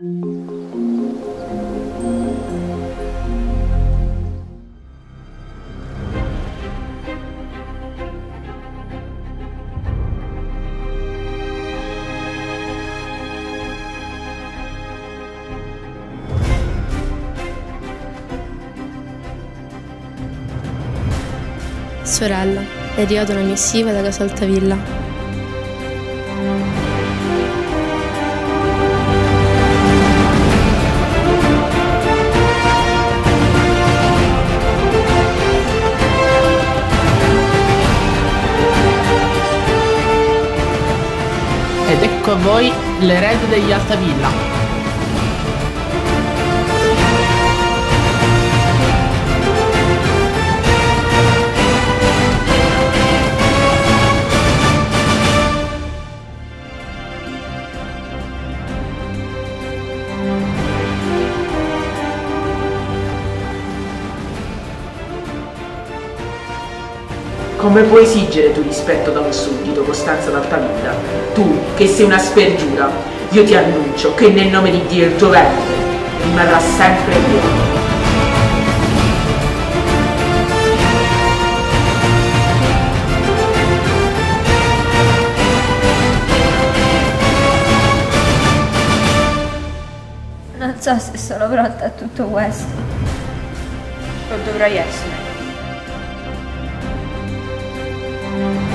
Sorella, arrivata una missiva da casa Ed ecco a voi l'erede degli Altavilla. Come puoi esigere tu rispetto da un suddito, Costanza d'Altavilla? Tu, che sei una spergiura, io ti annuncio che nel nome di Dio il tuo ventre rimarrà sempre mio. Non so se sono pronta a tutto questo. Lo dovrai essere. Thank you.